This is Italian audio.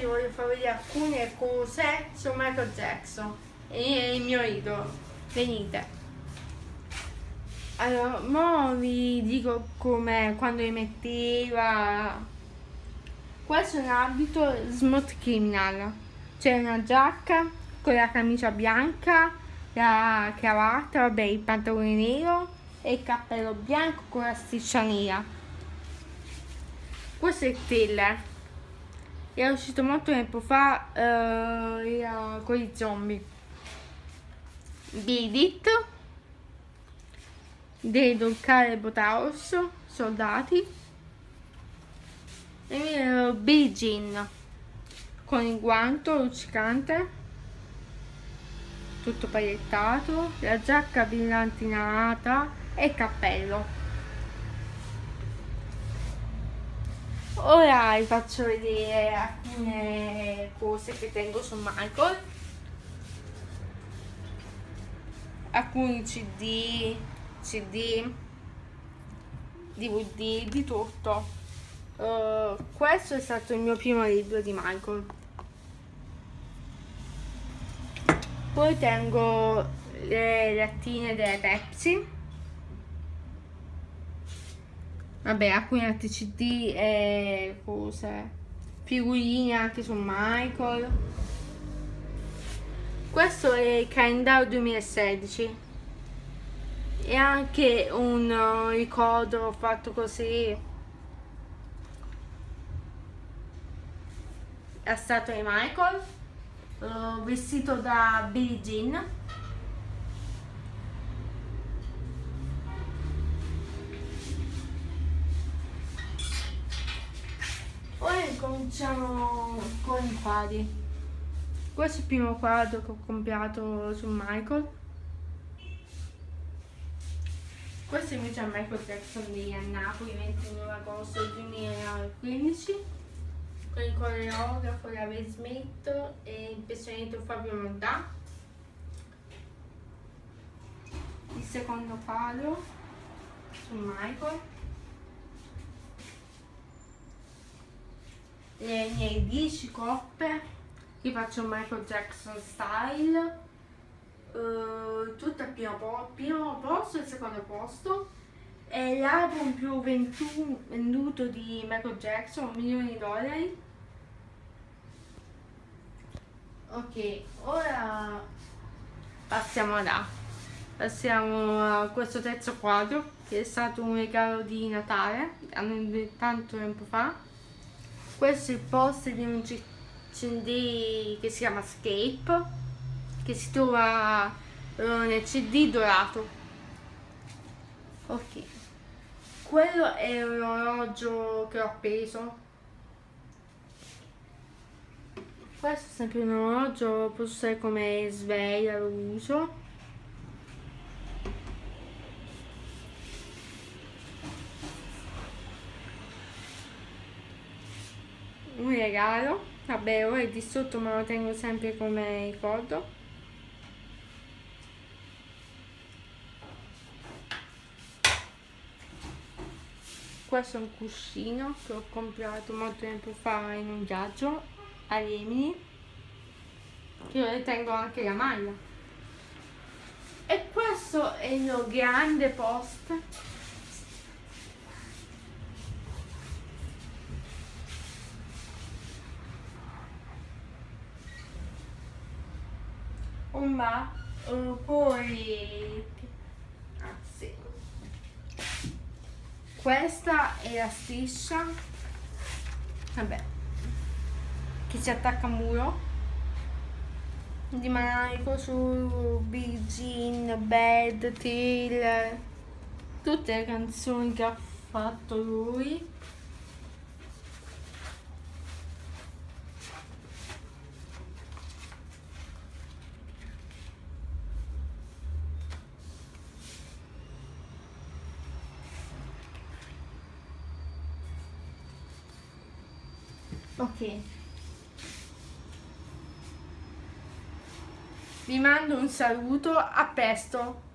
alcune cose su Michael Jackson e il mio idolo. Venite. Allora, mo vi dico come quando li metteva. Questo è un abito smooth criminal. C'è una giacca con la camicia bianca, la cravatta, vabbè, il pantalone nero e il cappello bianco con la striscia nera. Questo è il thriller. Era uscito molto tempo fa eh, era con i zombie. Bidit dei Dolcare Botaos, soldati. E Billie Jean con il guanto luccicante, tutto paillettato, la giacca brillantinata e cappello. Ora vi faccio vedere alcune cose che tengo su Michael. Alcuni CD, CD, DVD, di tutto. Uh, questo è stato il mio primo libro di Michael. Poi tengo le lattine delle Pepsi. Vabbè, alcuni altri CD e cose. Figurine anche su Michael. Questo è il calendario 2016. E anche un uh, ricordo fatto così. È stato di Michael. Uh, vestito da Billie Jean. Ora cominciamo con i quadri. Questo è il primo quadro che ho comprato su Michael. Questo invece è Michael Jackson di Napoli, 29 agosto 2015 con il coreografo Ravel Smith e il personaggio Fabio Montà. Il secondo quadro su Michael. Le mie 10 coppe che faccio Michael Jackson style. Uh, tutto al primo, primo posto e secondo posto è l'album più venduto di Michael Jackson, un milione di dollari. Ok, ora passiamo là. Passiamo a questo terzo quadro che è stato un regalo di Natale tanto tempo fa. Questo è il poster di un CD che si chiama Escape che si trova nel CD dorato. Ok. Quello è un orologio che ho appeso. Questo è sempre un orologio posso usare come sveglia lo uso un regalo. Vabbè ora è di sotto ma lo tengo sempre come ricordo. Questo è un cuscino che ho comprato molto tempo fa in un viaggio a Rimini io ne tengo anche la maglia. E questo è il mio grande post ma uh, poi questa è la striscia. Vabbè che si attacca a muro. Di manico su Big Jean, Bad, Thriller tutte le canzoni che ha fatto lui ok. Vi mando un saluto a presto